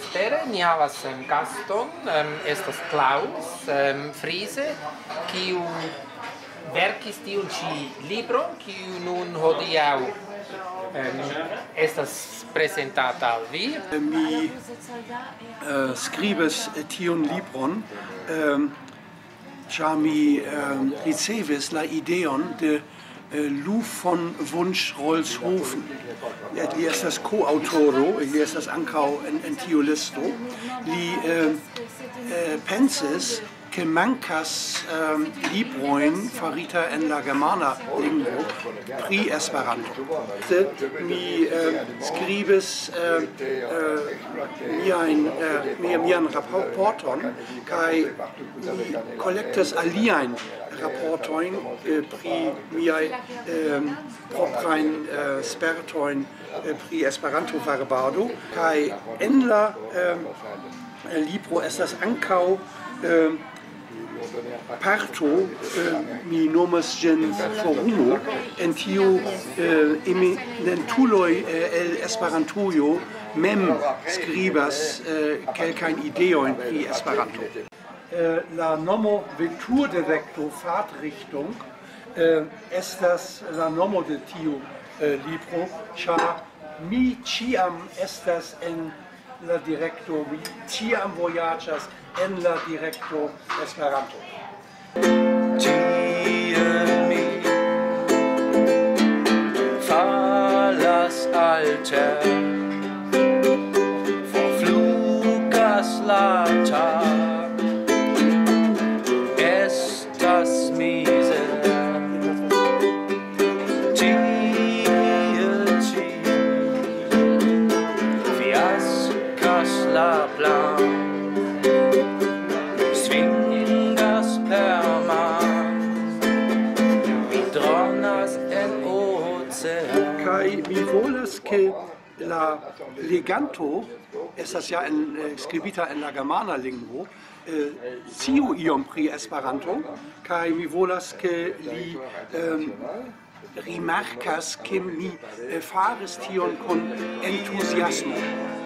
vestere ni havas um, gaston, um, estas Klaus um, Friese, kiu verkis tiun ĉi libron, kiu nun hodiaŭ um, estas presentata al vi. Mi eh, uh, skribas tiun libron um, ĉar mi um, ricevis la ideon de uh, Lou von Wunsch Rolshofen. Li estas coautoro, li estas ankaŭ en, en tiu listo. Li uh, uh, pensis che mancas um, libroin farita en la germana lingvo pri Esperanto. Mi uh, skribis uh, uh, mian, uh, mian rapporton kai mi collectas aliain raportojn äh, pri MiAI miaj ähm, äh, spertoin spertojn pri Esperanto-varbado kai en la ähm, libro estas ankaŭ ähm, parto eh, mi nomas gen forumo en tiu eh, eminentuloi eh, el Esperantujo mem skribas eh, kelkajn ideojn pri Esperanto eh, la nomo veturdirecto fahrtrichtung äh, eh, estas la nomo de tiu eh, libro char mi ciam estas en la directo mi ciam voyagas en la directo Esperanto. Fiascas la plan Svingas per mar Mi dronas en ocean Kai mi volas ke la leganto estas ja en eh, skribita en la germana lingvo eh, ciu iom pri Esperanto. Kai mi volas ke li rimarkas ke mi faris tion kun entuziasmo